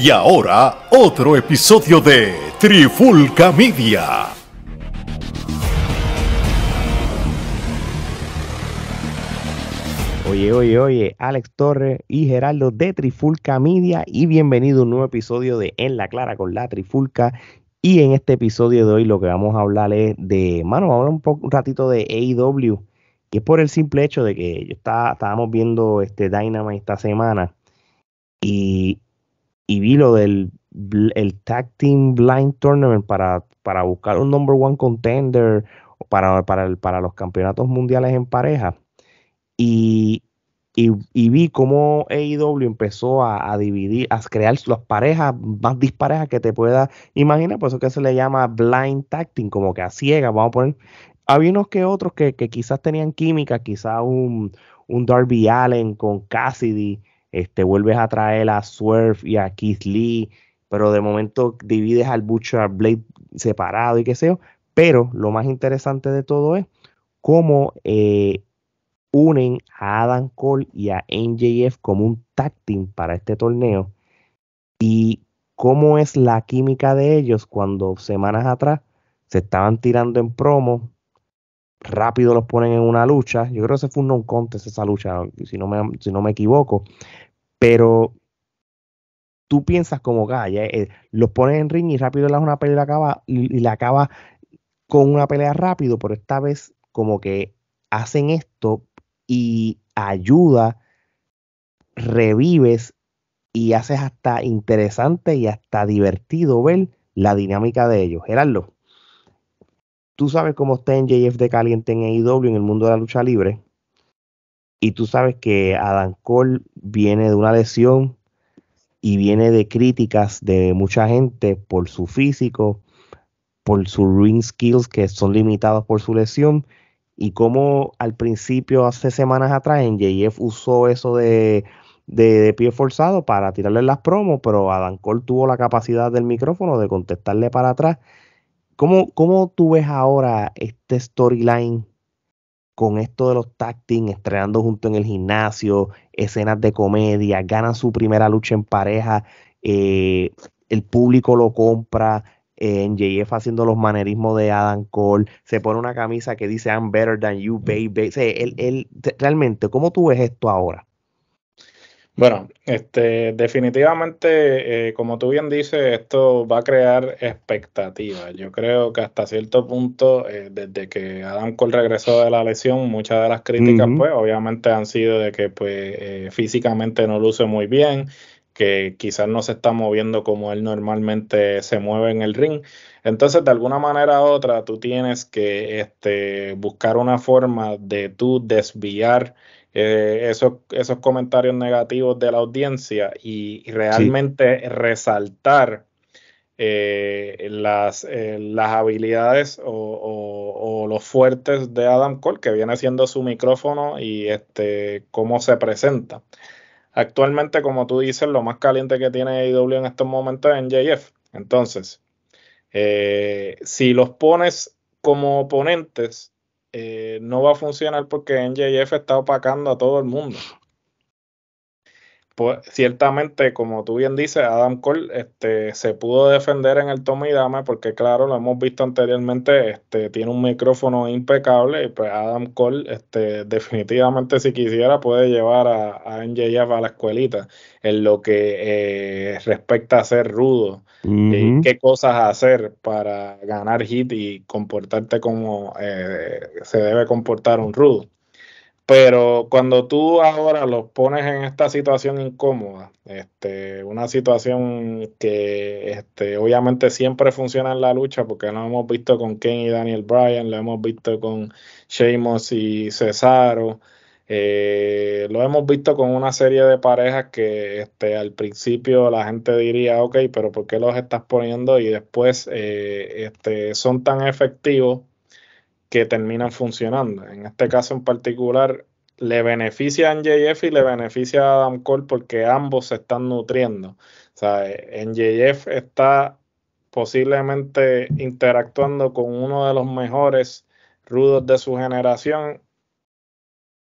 Y ahora, otro episodio de Trifulca Media. Oye, oye, oye, Alex Torres y Geraldo de Trifulca Media y bienvenido a un nuevo episodio de En la Clara con la Trifulca. Y en este episodio de hoy lo que vamos a hablar es de, mano, vamos a hablar un, poco, un ratito de AEW, que es por el simple hecho de que yo está, estábamos viendo este Dynamite esta semana y, y vi lo del el Tag Team Blind Tournament para, para buscar un number one contender para, para, para los campeonatos mundiales en pareja. Y, y, vi cómo AEW empezó a, dividir, a crear las parejas más disparejas que te pueda imaginar, por eso que se le llama blind tag team, como que a ciegas, vamos a poner. Había unos que otros que, que quizás tenían química, quizás un, un Darby Allen con Cassidy, este, vuelves a traer a Swerve y a Keith Lee, pero de momento divides al Butcher Blade separado y qué sé yo. Pero lo más interesante de todo es cómo eh, unen a Adam Cole y a NJF como un tag para este torneo y cómo es la química de ellos cuando semanas atrás se estaban tirando en promo, rápido los ponen en una lucha, yo creo que ese fue un non contest esa lucha, si no me, si no me equivoco, pero tú piensas como Gaya, eh, los pones en ring y rápido le una pelea y la acaba, y la acaba con una pelea rápido, pero esta vez como que hacen esto y ayuda, revives y haces hasta interesante y hasta divertido ver la dinámica de ellos. Gerardo, tú sabes cómo está en JF de caliente en AEW en el mundo de la lucha libre. Y tú sabes que Adam Cole viene de una lesión y viene de críticas de mucha gente por su físico, por sus ring skills que son limitados por su lesión y como al principio, hace semanas atrás, en JF usó eso de, de, de, pie forzado para tirarle las promos, pero Adam Cole tuvo la capacidad del micrófono de contestarle para atrás. ¿Cómo, cómo tú ves ahora este storyline con esto de los team, estrenando junto en el gimnasio, escenas de comedia, ganan su primera lucha en pareja, eh, el público lo compra, en JF haciendo los manerismos de Adam Cole, se pone una camisa que dice I'm better than you, baby. O él, él, realmente, ¿cómo tú ves esto ahora? Bueno, este, definitivamente, eh, como tú bien dices, esto va a crear expectativas. Yo creo que hasta cierto punto, eh, desde que Adam Cole regresó de la lesión, muchas de las críticas, uh -huh. pues, obviamente han sido de que, pues, eh, físicamente no luce muy bien, que quizás no se está moviendo como él normalmente se mueve en el ring. Entonces, de alguna manera u otra, tú tienes que este, buscar una forma de tú desviar eh, esos, esos comentarios negativos de la audiencia y, realmente resaltar eh, las, eh, las habilidades o, o, los fuertes de Adam Cole, que viene siendo su micrófono y este, cómo se presenta. Actualmente, como tú dices, lo más caliente que tiene AEW en estos momentos es en JF. Entonces, si los pones como oponentes, eh, no va a funcionar porque NJF está opacando a todo el mundo. Pues, ciertamente, como tú bien dices, Adam Cole este, se pudo defender en el toma y dame porque, claro, lo hemos visto anteriormente, este, tiene un micrófono impecable y pues Adam Cole este, definitivamente si quisiera puede llevar a, a NJF a la escuelita en lo que eh, respecta a ser rudo uh -huh. y qué cosas hacer para ganar hit y comportarte como eh, se debe comportar un rudo. Pero cuando tú ahora los pones en esta situación incómoda, este, una situación que este, obviamente siempre funciona en la lucha, porque lo hemos visto con Ken y Daniel Bryan, lo hemos visto con Sheamus y Cesaro, eh, lo hemos visto con una serie de parejas que este, al principio la gente diría, ok, pero ¿por qué los estás poniendo? Y después eh, este, son tan efectivos que terminan funcionando. En este caso en particular, le beneficia a NJF y le beneficia a Adam Cole porque ambos se están nutriendo. O sea, NJF está posiblemente interactuando con uno de los mejores rudos de su generación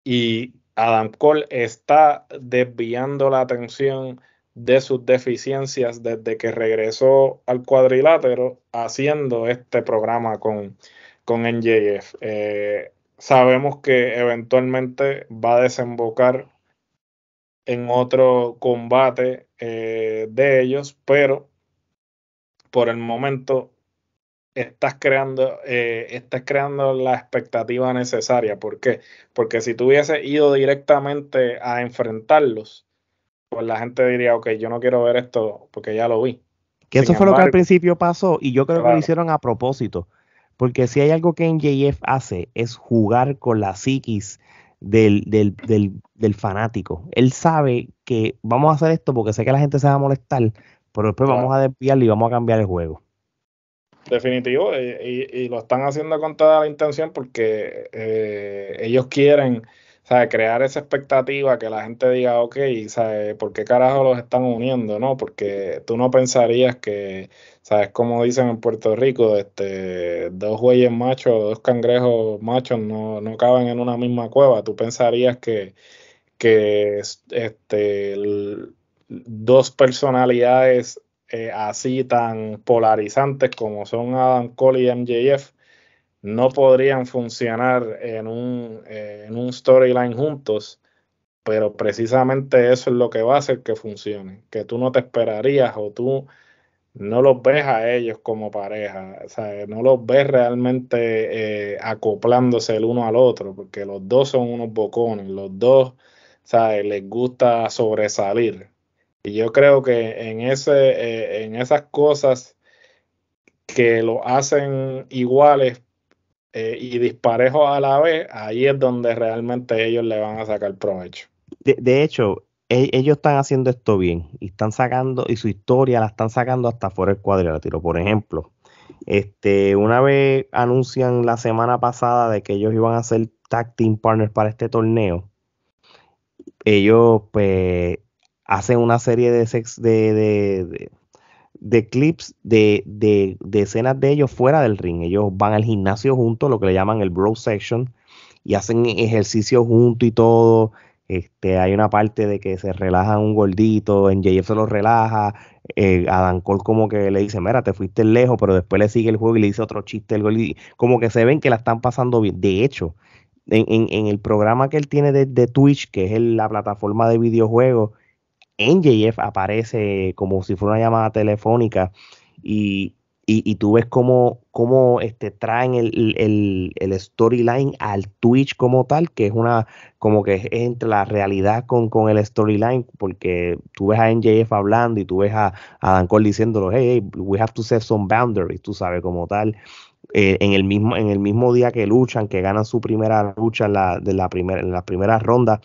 y Adam Cole está desviando la atención de sus deficiencias desde que regresó al cuadrilátero haciendo este programa con, con NJF. Eh, sabemos que eventualmente va a desembocar en otro combate eh, de ellos, pero por el momento estás creando, eh, estás creando la expectativa necesaria. ¿Por qué? Porque si tú hubieses ido directamente a enfrentarlos, pues la gente diría, ok, yo no quiero ver esto porque ya lo vi. Que eso fue lo que al principio pasó y yo creo que lo hicieron a propósito. Porque si hay algo que NJF hace es jugar con la psiquis del, del, del, fanático. Él sabe que vamos a hacer esto porque sé que la gente se va a molestar, pero después vamos a desviarlo y vamos a cambiar el juego. Definitivo, y, lo están haciendo con toda la intención porque eh, ellos quieren crear esa expectativa que la gente diga, ok, ¿sabe? ¿por qué carajo los están uniendo? ¿no? Porque tú no pensarías que, ¿sabes? Como dicen en Puerto Rico, este, dos güeyes machos, dos cangrejos machos no, no caben en una misma cueva. Tú pensarías que, que este, dos personalidades eh, así tan polarizantes como son Adam Cole y MJF no podrían funcionar en un, eh, un storyline juntos, pero precisamente eso es lo que va a hacer que funcione, que tú no te esperarías o tú no los ves a ellos como pareja, o sea, no los ves realmente eh, acoplándose el uno al otro, porque los dos son unos bocones, los dos, ¿sabes? Les gusta sobresalir. Y yo creo que en, ese, eh, en esas cosas que lo hacen iguales eh, y disparejos a la vez, ahí es donde realmente ellos le van a sacar provecho. De, hecho, e, ellos están haciendo esto bien y están sacando, y su historia la están sacando hasta fuera del cuadrilátero. Por ejemplo, este, una vez anuncian la semana pasada de que ellos iban a ser tag team partners para este torneo, ellos pues hacen una serie de, sex, de de clips de, de, de, escenas de ellos fuera del ring. Ellos van al gimnasio juntos, lo que le llaman el bro section, y hacen ejercicio juntos y todo. Este, hay una parte de que se relajan un gordito, en JF se lo relaja, eh, Adam Cole como que le dice, mira, te fuiste lejos, pero después le sigue el juego y le dice otro chiste, el como que se ven que la están pasando bien. De hecho, en, en, el programa que él tiene de, de Twitch, que es la plataforma de videojuegos, NJF aparece como si fuera una llamada telefónica y, y, tú ves cómo, cómo este, traen el, el, el, storyline al Twitch como tal, que es una, como que es entre la realidad con, con el storyline, porque tú ves a NJF hablando y tú ves a, a Dan Cole diciéndolo, hey, we have to set some boundaries, tú sabes, como tal. Eh, en, el mismo, en el mismo día que luchan, que ganan su primera lucha en la, de la primera, en las primeras rondas,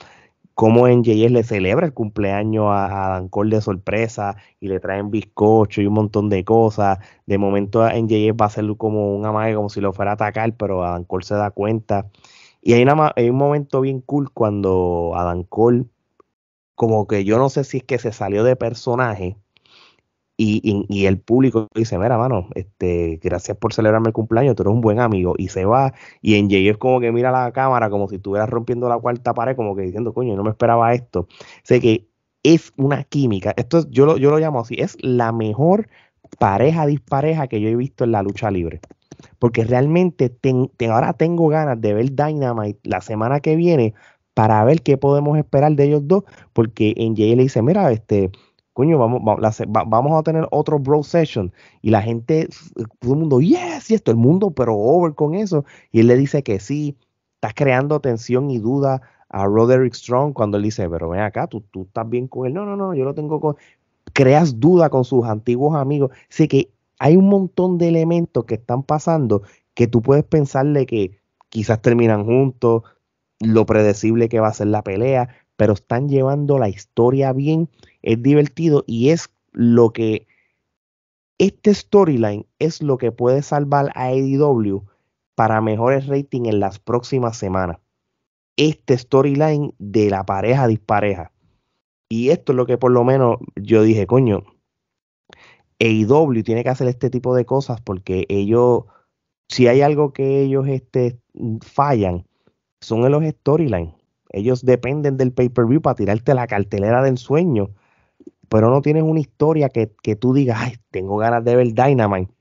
cómo en JS le celebra el cumpleaños a, Dan Cole de sorpresa y le traen bizcocho y un montón de cosas. De momento en JS va a ser como un amague, como si lo fuera a atacar, pero Adam Cole se da cuenta. Y hay un momento bien cool cuando Adam Cole, como que yo no sé si es que se salió de personaje, y, el público dice, mira, mano, este, gracias por celebrarme el cumpleaños, tú eres un buen amigo. Y se va, y en Jay es como que mira la cámara como si estuviera rompiendo la cuarta pared, como que diciendo, coño, no me esperaba esto. Sé que es una química, esto yo lo, yo lo llamo así, es la mejor pareja dispareja que yo he visto en la lucha libre. Porque realmente ahora tengo ganas de ver Dynamite la semana que viene para ver qué podemos esperar de ellos dos, porque en Jay le dice, mira, este coño, vamos, vamos, a tener otro bro session. Y la gente, todo el mundo, yes, y esto, el mundo, pero over con eso. Y él le dice que sí, estás creando tensión y duda a Roderick Strong cuando él dice, pero ven acá, tú, tú estás bien con él. No, no, no, yo lo tengo con... Creas duda con sus antiguos amigos. Sé que hay un montón de elementos que están pasando que tú puedes pensarle que quizás terminan juntos, lo predecible que va a ser la pelea, pero están llevando la historia bien es divertido y es lo que este storyline es lo que puede salvar a AEW para mejores rating en las próximas semanas. Este storyline de la pareja dispareja. Y esto es lo que por lo menos yo dije, coño, AEW tiene que hacer este tipo de cosas porque ellos, si hay algo que ellos este, fallan, son en los storylines. Ellos dependen del pay-per-view para tirarte la cartelera del sueño pero no tienes una historia que, que tú digas, ay, tengo ganas de ver Dynamite,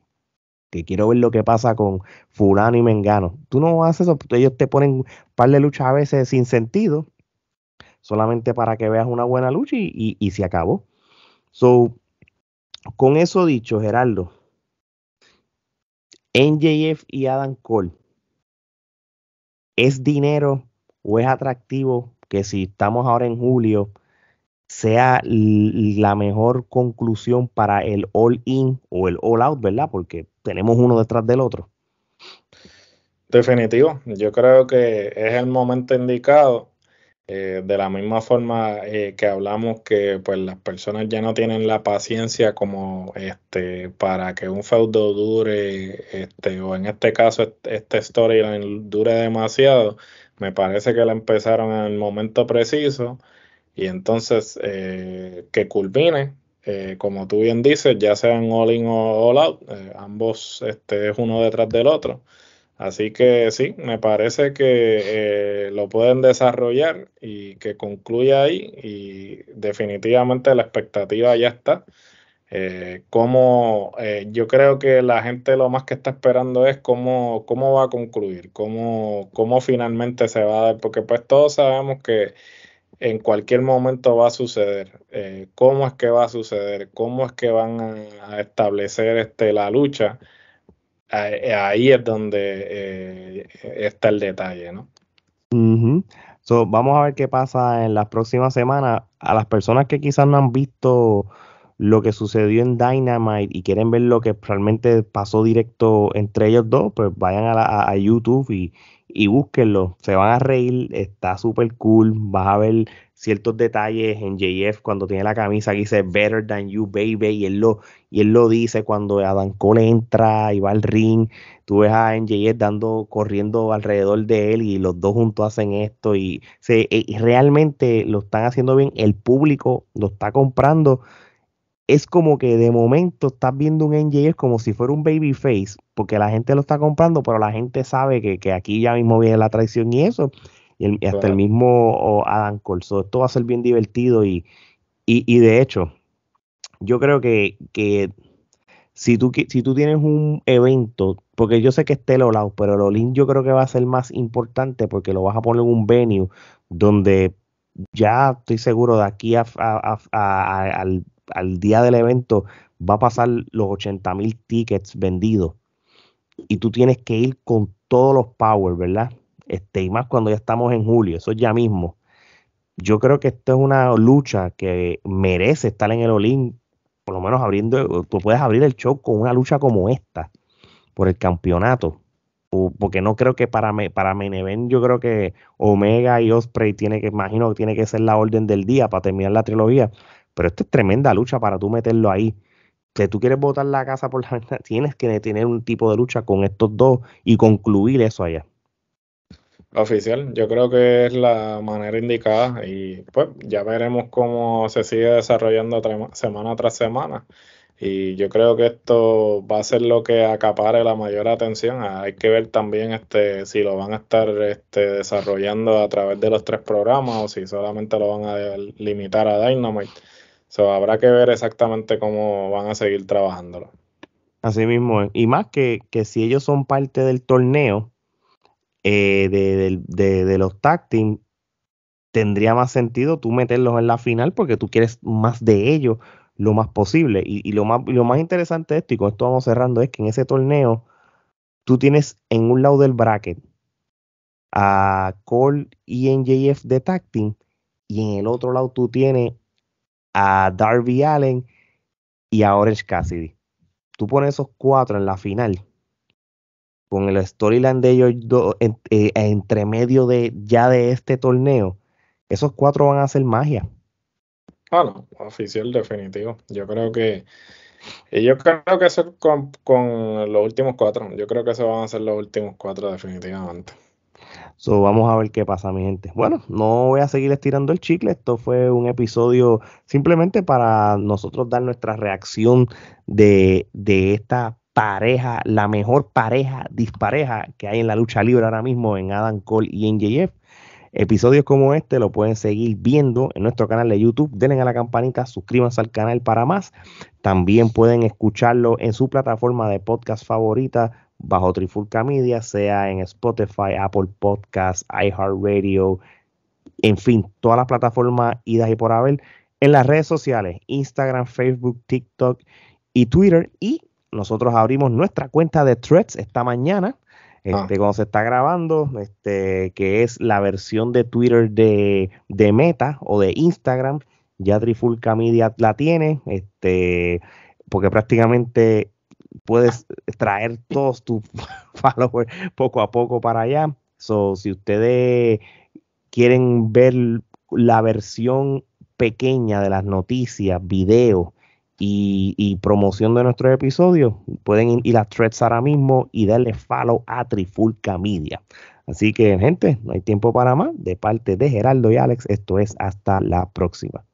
que quiero ver lo que pasa con fulano y mengano. Tú no haces eso, ellos te ponen un par de luchas a veces sin sentido, solamente para que veas una buena lucha y, y, se acabó. So, con eso dicho, Gerardo, NJF y Adam Cole, ¿es dinero o es atractivo que si estamos ahora en julio sea la mejor conclusión para el all in o el all out, ¿verdad? Porque tenemos uno detrás del otro. Definitivo, yo creo que es el momento indicado. Eh, de la misma forma eh, que hablamos que pues las personas ya no tienen la paciencia como este para que un feudo dure este o en este caso este storyline dure demasiado me parece que la empezaron en el momento preciso y entonces eh, que culmine, eh, como tú bien dices, ya sean all in o all out, eh, ambos este, es uno detrás del otro. Así que sí, me parece que lo pueden desarrollar y que concluya ahí y definitivamente la expectativa ya está. como yo creo que la gente lo más que está esperando es cómo, cómo va a concluir, cómo, cómo finalmente se va a dar, porque pues todos sabemos que en cualquier momento va a suceder. Eh, ¿Cómo es que va a suceder? ¿Cómo es que van a, establecer este, la lucha? Ahí es donde eh, está el detalle, ¿no? vamos a ver qué pasa en las próximas semanas. A las personas que quizás no han visto lo que sucedió en Dynamite y quieren ver lo que realmente pasó directo entre ellos dos, pues vayan a, a YouTube y, y búsquenlo, se van a reír, está súper cool, vas a ver ciertos detalles en JF cuando tiene la camisa que dice Better Than You Baby y él lo, y él lo dice cuando Adam Cole entra y va al ring, tú ves a NJF dando, corriendo alrededor de él y los dos juntos hacen esto y, se, eh, y realmente lo están haciendo bien, el público lo está comprando es como que de momento estás viendo un NJF como si fuera un babyface, porque la gente lo está comprando, pero la gente sabe que, aquí ya mismo viene la traición y eso, y, hasta el mismo Adam Cole. esto va a ser bien divertido y, y, de hecho, yo creo que, que si, tú, si tú tienes un evento, porque yo sé que esté el Olao, pero el Olin yo creo que va a ser más importante porque lo vas a poner en un venue donde ya estoy seguro de aquí a, al al día del evento va a pasar los 80 mil tickets vendidos y tú tienes que ir con todos los power, ¿verdad? Este, y más cuando ya estamos en julio, eso ya mismo. Yo creo que esto es una lucha que merece estar en el Olin, por lo menos abriendo, tú puedes abrir el show con una lucha como esta, por el campeonato. porque no creo que para, para Meneven, yo creo que Omega y Osprey tiene que, imagino que tiene que ser la orden del día para terminar la trilogía. Pero esto es tremenda lucha para tú meterlo ahí. Si tú quieres botar la casa por la tienes que tener un tipo de lucha con estos dos y concluir eso allá. Oficial, yo creo que es la manera indicada y pues ya veremos cómo se sigue desarrollando semana tras semana. Y yo creo que esto va a ser lo que acapare la mayor atención. Hay que ver también este, si lo van a estar este, desarrollando a través de los tres programas o si solamente lo van a limitar a Dynamite. So, habrá que ver exactamente cómo van a seguir trabajándolo. Así mismo, y más que, que si ellos son parte del torneo eh, de, los tag tendría más sentido tú meterlos en la final porque tú quieres más de ellos lo más posible. Y, lo, más, lo más interesante de esto, y con esto vamos cerrando, es que en ese torneo tú tienes en un lado del bracket a Cole y NJF de tag y en el otro lado tú tienes a Darby Allen y a Orange Cassidy. Tú pones esos cuatro en la final, con el storyline de ellos eh, entre medio de ya de este torneo, esos cuatro van a hacer magia. Ah, no, oficial definitivo. Yo creo que yo creo que eso con, los últimos cuatro. Yo creo que eso van a ser los últimos cuatro definitivamente. So, vamos a ver qué pasa, mi gente. Bueno, no voy a seguir estirando el chicle. Esto fue un episodio simplemente para nosotros dar nuestra reacción de, de esta pareja, la mejor pareja dispareja que hay en la lucha libre ahora mismo en Adam Cole y NJF. Episodios como este lo pueden seguir viendo en nuestro canal de YouTube. Denle a la campanita, suscríbanse al canal para más. También pueden escucharlo en su plataforma de podcast favorita bajo Trifulca Media, sea en Spotify, Apple Podcasts, iHeartRadio, en fin, todas las plataformas idas y por haber. En las redes sociales, Instagram, Facebook, TikTok y Twitter. Y nosotros abrimos nuestra cuenta de Threads esta mañana Ah. este, cuando se está grabando, este, que es la versión de Twitter de, Meta o de Instagram, ya Trifulca Media la tiene, este, porque prácticamente puedes traer todos tus followers poco a poco para allá. So, si ustedes quieren ver la versión pequeña de las noticias, videos y, promoción de nuestros episodios, pueden ir a Threads ahora mismo y darle follow a Trifulca Media. Así que, gente, no hay tiempo para más. De parte de Geraldo y Alex, esto es hasta la próxima.